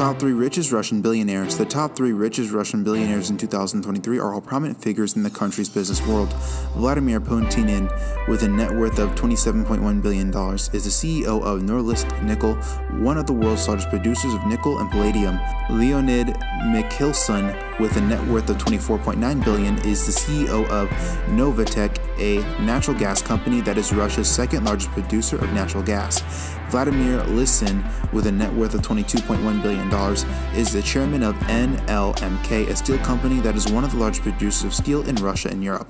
Top 3 richest Russian billionaires. The top 3 richest Russian billionaires in 2023 are all prominent figures in the country's business world. Vladimir Potanin, with a net worth of $27.1 billion, is the CEO of Norilsk Nickel, one of the world's largest producers of nickel and palladium. Leonid Mikhelson, with a net worth of 24.9 billion, is the CEO of Novatek, a natural gas company that is Russia's second largest producer of natural gas. Vladimir Lisin, with a net worth of $22.1 billion, is the chairman of NLMK, a steel company that is one of the largest producers of steel in Russia and Europe.